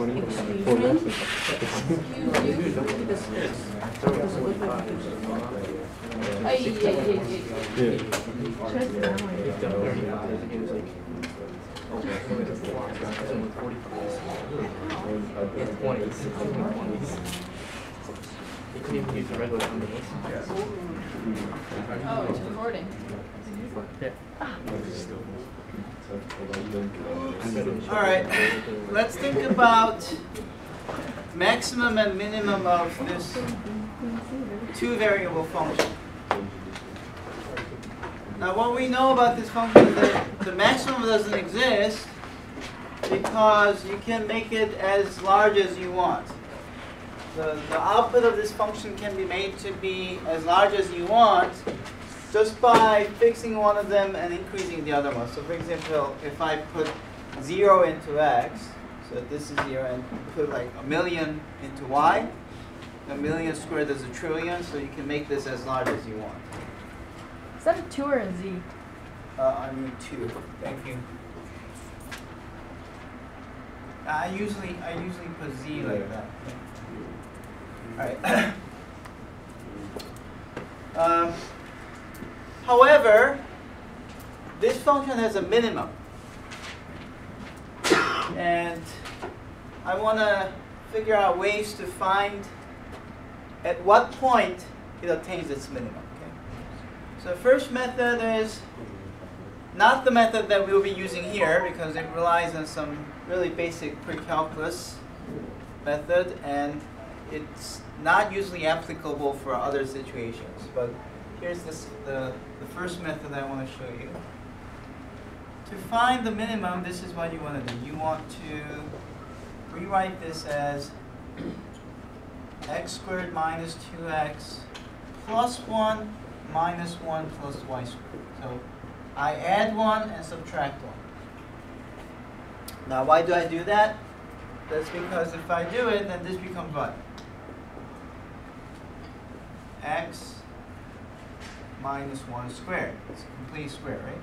20? Four couldn't even use the regular combination. Oh, it's recording. Yeah. Ah. All right, let's think about maximum and minimum of this two variable function. Now what we know about this function is that the maximum doesn't exist because you can make it as large as you want. The, the output of this function can be made to be as large as you want just by fixing one of them and increasing the other one. So for example, if I put 0 into x, so this is 0, and put like a million into y, a million squared is a trillion, so you can make this as large as you want. Is that a two or a Z? Uh, I mean 2. Thank you. I usually I usually put z like that. Alright. um, however, this function has a minimum. And I want to figure out ways to find at what point it attains its minimum. Okay? So first method is not the method that we'll be using here because it relies on some really basic pre-calculus method and it's not usually applicable for other situations. But here's this, the, the first method I want to show you. To find the minimum, this is what you want to do. You want to rewrite this as x squared minus 2x plus 1 minus 1 plus y squared. So I add 1 and subtract 1. Now why do I do that? That's because if I do it, then this becomes what? x minus 1 squared. It's a complete square, right?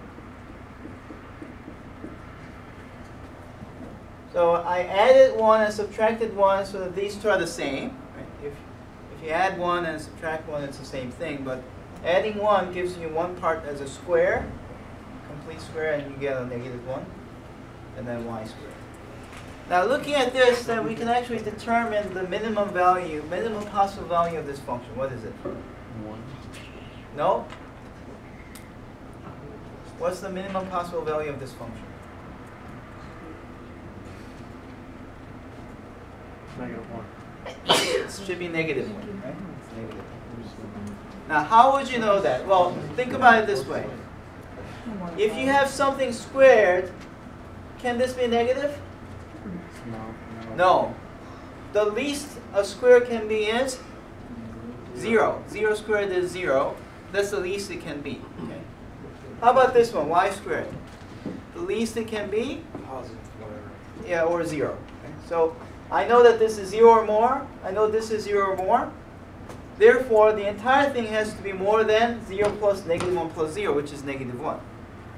So I added 1 and subtracted 1 so that these two are the same. Right? If, if you add 1 and subtract 1, it's the same thing. But adding 1 gives you one part as a square, complete square, and you get a negative 1, and then y squared. Now looking at this, then we can actually determine the minimum value, minimum possible value of this function. What is it? No? What's the minimum possible value of this function? Negative one. It should be negative 1, right? It's negative. Now, how would you know that? Well, think about it this way. If you have something squared, can this be negative? No. No. The least a square can be is 0. 0 squared is 0. That's the least it can be. Okay. How about this one, y squared? The least it can be? Positive, whatever. Yeah, or 0. Okay. So I know that this is 0 or more. I know this is 0 or more. Therefore, the entire thing has to be more than 0 plus negative 1 plus 0, which is negative 1.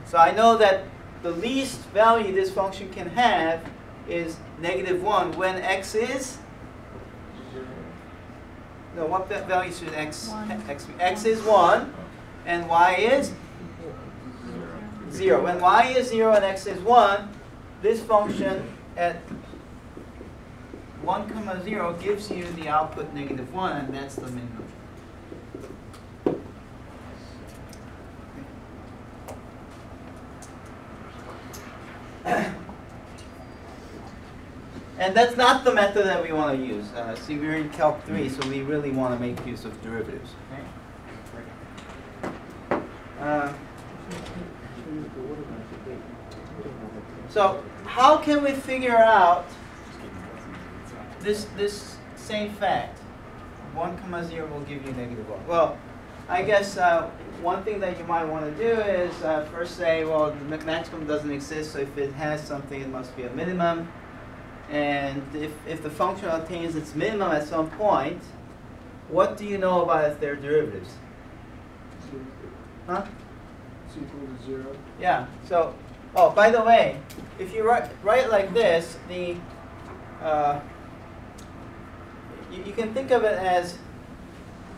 So I know that the least value this function can have is negative 1 when x is? No, what va- value should x, x be? x is 1 and y is 0. When y is 0 and x is 1, this function at 1 comma 0 gives you the output negative 1 and that's the minimum. And that's not the method that we want to use. Uh, see, we're in Calc 3, so we really want to make use of derivatives. Okay? Uh, so, how can we figure out this, this same fact? 1 comma 0 will give you negative 1. Well, I guess uh, one thing that you might want to do is uh, first say, well, the maximum doesn't exist, so if it has something, it must be a minimum. And if, if the function attains its minimum at some point, what do you know about their derivatives? Huh? It's equal to zero. Yeah. So, oh, by the way, if you write, write like this, the uh, you, you can think of it as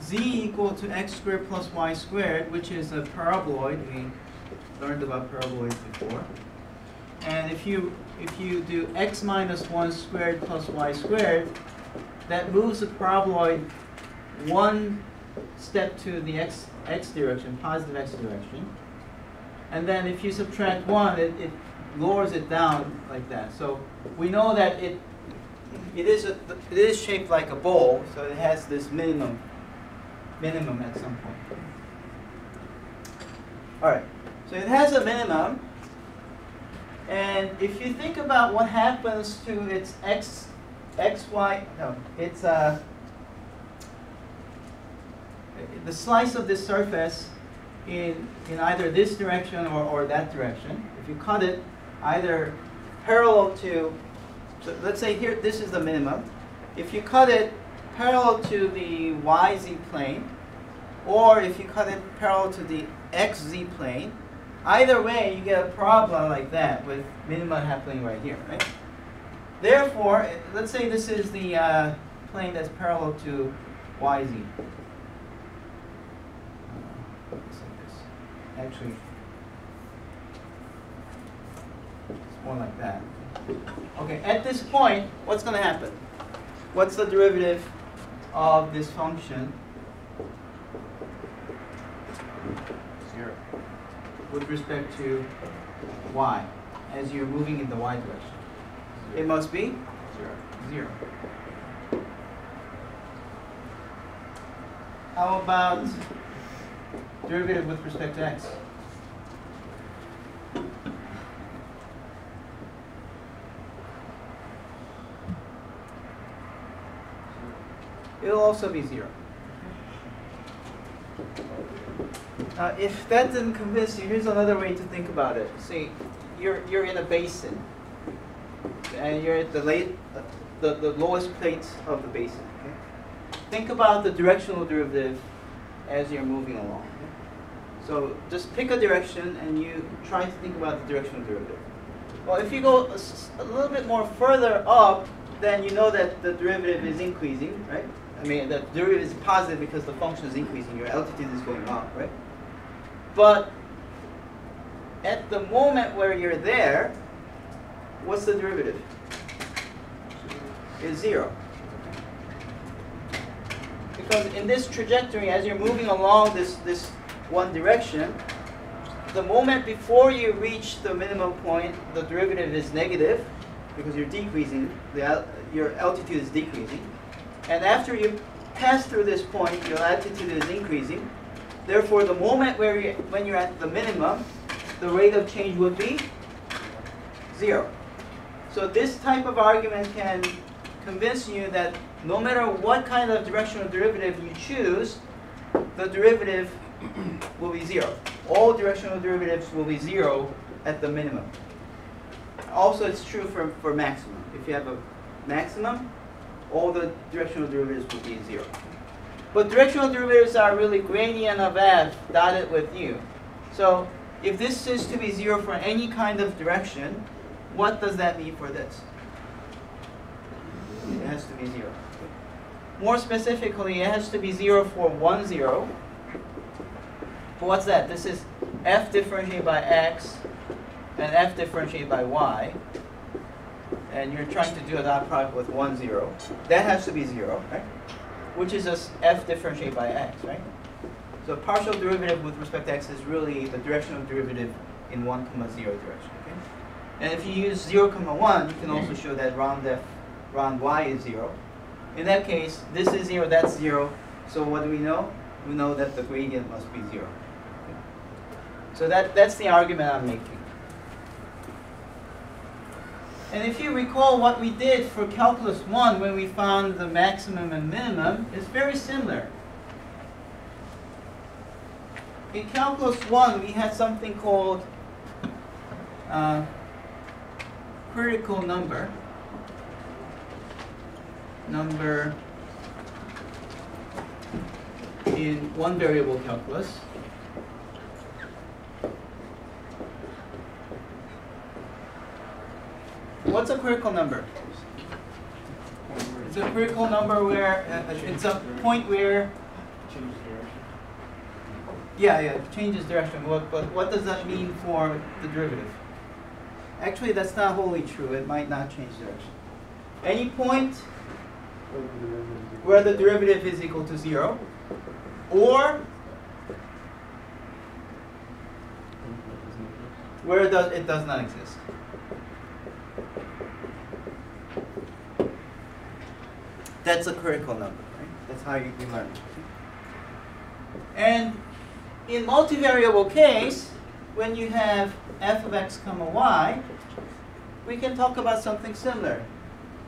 z equal to x squared plus y squared, which is a paraboloid. We learned about paraboloids before. And if you if you do x minus 1 squared plus y squared, that moves the paraboloid one step to the x x direction, positive x direction. And then if you subtract 1, it, it lowers it down like that. So we know that it it is a, it is shaped like a bowl, so it has this minimum minimum at some point. All right, so it has a minimum, and if you think about what happens to its x x y no, it's uh, the slice of this surface in in either this direction or, or that direction. If you cut it either parallel to so let's say here, this is the minimum. If you cut it parallel to the yz plane, or if you cut it parallel to the xz plane, either way, you get a problem like that with minima happening right here, right? Therefore, eh, let's say this is the uh, plane that's parallel to yz. Uh, let's this. Actually, it's more like that. Okay, at this point, what's going to happen? What's the derivative of this function Zero. With respect to y as you're moving in the y direction? It must be Zero. zero. How about derivative with respect to x? It'll also be zero. Uh, if that didn't convince you, here's another way to think about it. See, you're, you're in a basin, and you're at the, late, uh, the, the lowest plate of the basin. Okay? Think about the directional derivative as you're moving along. okay? So just pick a direction, and you try to think about the directional derivative. Well, if you go a little bit more further up, then you know that the derivative is increasing, right? I mean, the derivative is positive because the function is increasing, your altitude is going up, right? But at the moment where you're there, what's the derivative? Is zero. Because in this trajectory, as you're moving along this, this one direction, the moment before you reach the minimum point, the derivative is negative because you're decreasing, the, your altitude is decreasing. And after you pass through this point, your altitude is increasing. Therefore, the moment where you, when you're at the minimum, the rate of change would be zero. So this type of argument can convince you that no matter what kind of directional derivative you choose, the derivative will be zero. All directional derivatives will be zero at the minimum. Also, it's true for, for maximum. If you have a maximum, all the directional derivatives would be zero. But directional derivatives are really gradient of f dotted with u. So if this is to be zero for any kind of direction, what does that mean for this? It has to be zero. More specifically, it has to be zero for one zero. But what's that? This is f differentiated by x and f differentiated by y. And you're trying to do a dot product with one zero. That has to be zero, right? Which is just f differentiated by x, right? So partial derivative with respect to x is really the directional derivative in 1 comma 0 direction. Okay? And if you use 0 comma 1, you can also show that round f round y is 0. In that case, this is 0, that's 0. So what do we know? We know that the gradient must be 0. Okay? So that, that's the argument I'm making. And if you recall what we did for calculus 1 when we found the maximum and minimum, it's very similar. In calculus 1, we had something called uh, critical number. Number in one variable calculus. What's a critical number? It's a critical number where, uh, it's a point where, yeah, yeah, it changes direction. What, but what does that mean for the derivative? Actually, that's not wholly true. It might not change direction. Any point where the derivative is equal to zero, or where it does, it does not exist. That's a critical number, right? That's how you, you learn. And in multivariable case, when you have f of x comma y, we can talk about something similar.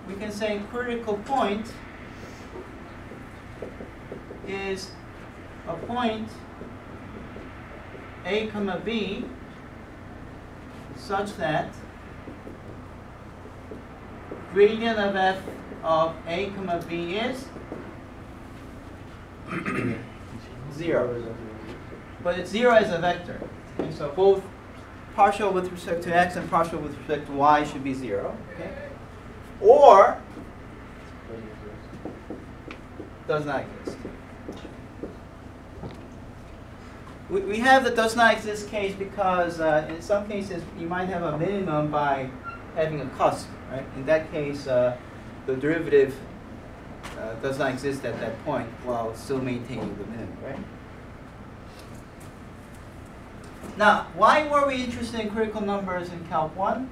We can say critical point is a point a comma b such that gradient of f of a comma b is zero. But it's zero as a vector. Okay, so both partial with respect to x and partial with respect to y should be zero. Okay? Or does not exist. We, we have the does not exist case because uh, in some cases you might have a minimum by having a cusp, right? In that case, uh, the derivative uh, does not exist at that point while still maintaining the minimum, right? Now, why were we interested in critical numbers in Calc 1?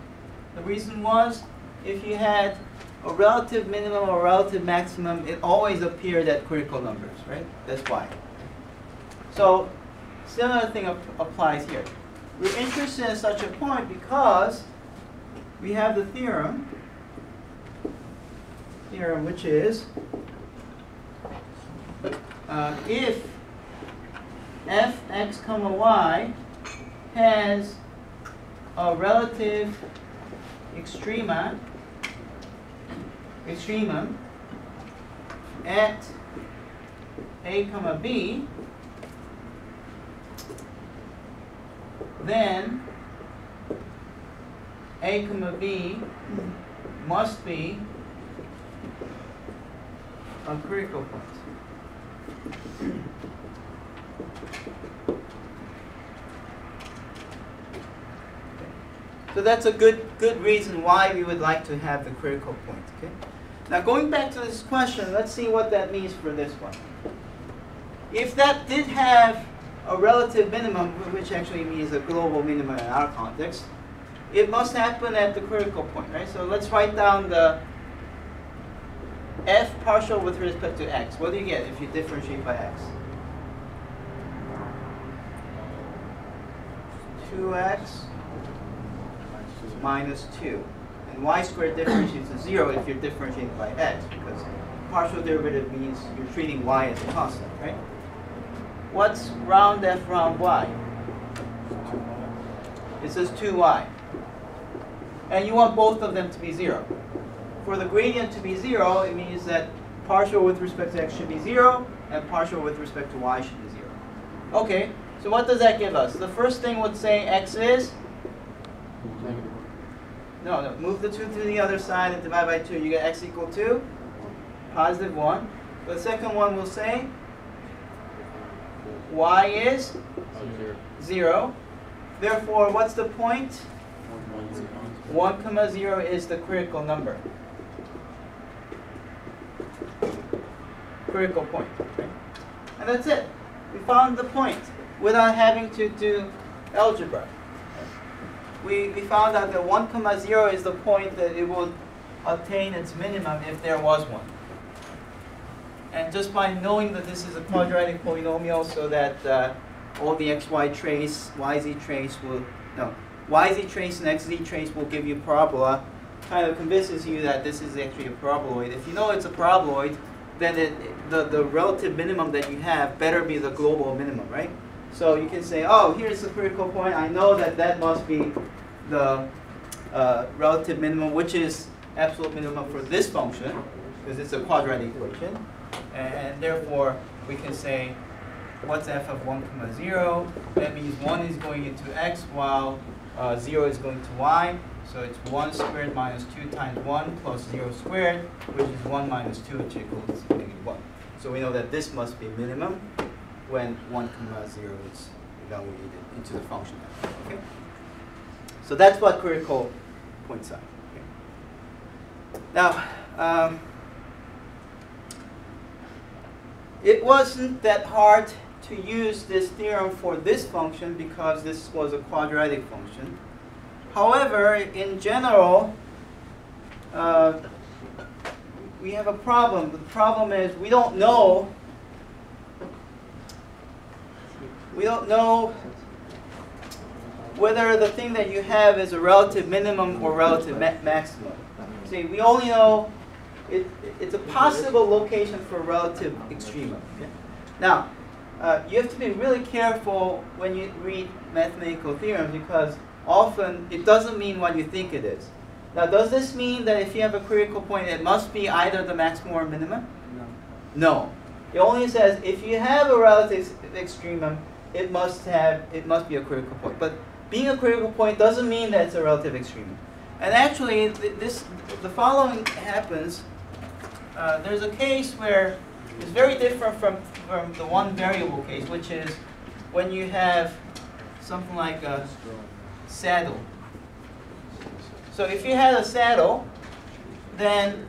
The reason was if you had a relative minimum or relative maximum, it always appeared at critical numbers, right? That's why. So, similar thing ap- applies here. We're interested in such a point because we have the theorem, theorem which is uh, if fx comma y has a relative extrema extremum at a comma b then a comma b must be a critical point. So that's a good good reason why we would like to have the critical point. Okay. Now going back to this question, let's see what that means for this one. If that did have a relative minimum, which actually means a global minimum in our context, it must happen at the critical point, right? So let's write down the f partial with respect to x. What do you get if you differentiate by x? 2x minus 2. And y squared differentiates to 0 if you're differentiating by x, because partial derivative means you're treating y as a constant, right? What's round f round y? It says 2y. And you want both of them to be 0. For the gradient to be 0, it means that partial with respect to x should be 0, and partial with respect to y should be 0. Okay, so what does that give us? The first thing would say x is no, no, move the 2 to the other side and divide by 2. You get x equal to positive 1. The second one will say y is 0. Therefore, what's the point? 1 comma 0 is the critical number. Critical point. Okay? And that's it. We found the point without having to do algebra we, we found out that 1 comma 0 is the point that it will attain its minimum if there was one. And just by knowing that this is a quadratic polynomial so that uh, all the xy trace, yz trace will, no, yz trace and xz trace will give you parabola, kind of convinces you that this is actually a paraboloid. If you know it's a paraboloid, then it, the, the relative minimum that you have better be the global minimum, right? So you can say, oh, here's the critical point. I know that that must be the uh, relative minimum, which is absolute minimum for this function, because it's a quadratic equation. And therefore, we can say, what's f of 1 comma 0? That means 1 is going into x while uh, 0 is going to y. So it's 1 squared minus 2 times 1 plus 0 squared, which is 1 minus 2, which equals negative 1. So we know that this must be minimum when 1 comma 0 is evaluated into the function. Okay? So that's what critical points are. Okay? Now, um, it wasn't that hard to use this theorem for this function because this was a quadratic function. However, in general, uh, we have a problem. The problem is we don't know we don't know whether the thing that you have is a relative minimum or relative ma maximum. See, we only know it, it's a possible location for a relative extremum. Okay? Now, uh, you have to be really careful when you read mathematical theorems because often it doesn't mean what you think it is. Now, does this mean that if you have a critical point, it must be either the maximum or minimum? No. No. It only says if you have a relative extremum, it must have it must be a critical point. But being a critical point doesn't mean that it's a relative extremum. And actually, th- this the following happens. Uh, there's a case where it's very different from from the one variable case, which is when you have something like a saddle. So if you had a saddle, then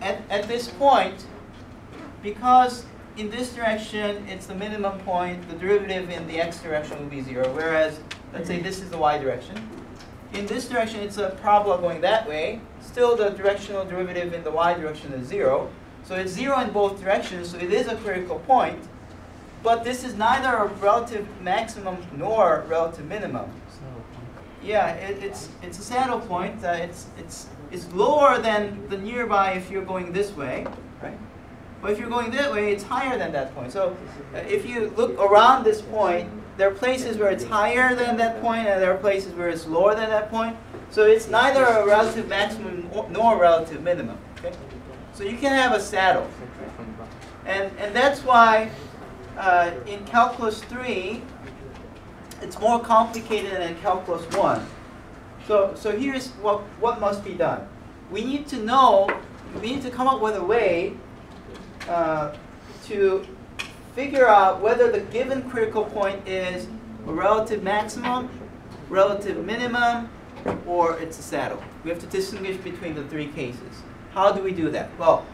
at, at this point, because in this direction it's the minimum point, the derivative in the x direction will be zero, whereas let's say this is the y direction. In this direction it's a parabola going that way, still the directional derivative in the y direction is zero. So it's zero in both directions, so it is a critical point. But this is neither a relative maximum nor relative minimum. Yeah, it, it's it's a saddle point. Uh, it's it's it's lower than the nearby if you're going this way, right? But if you're going that way, it's higher than that point. So uh, if you look around this point, there are places where it's higher than that point, and there are places where it's lower than that point. So it's neither a relative maximum nor a relative minimum. Okay? So you can have a saddle, and and that's why uh, in calculus three, it's more complicated than calculus one. So so here's what what must be done. We need to know. We need to come up with a way uh, to figure out whether the given critical point is a relative maximum, relative minimum, or it's a saddle. We have to distinguish between the three cases. How do we do that? Well,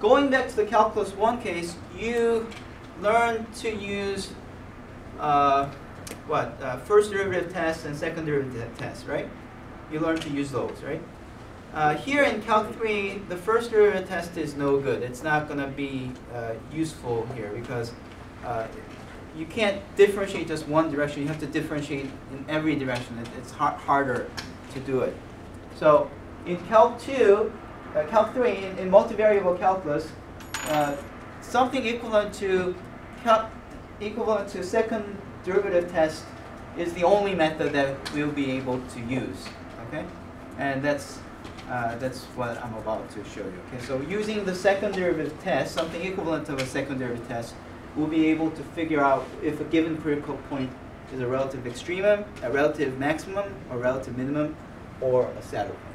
going back to the calculus 1 case, you learn to use uh, what? Uh, first derivative test and second derivative test, right? You learn to use those, right? Uh, here in Calc 3, the first derivative test is no good. It's not going to be uh, useful here because uh, you can't differentiate just one direction. You have to differentiate in every direction. It, it's har- harder to do it. So in Calc 2, uh, Calc 3, in, in multivariable calculus, uh, something equivalent to equivalent to second derivative test is the only method that we'll be able to use. Okay, and that's uh, that's what I'm about to show you. Okay, so using the second derivative test, something equivalent to a second derivative test, we'll be able to figure out if a given critical point is a relative extremum, a relative maximum, a relative minimum, or a saddle point.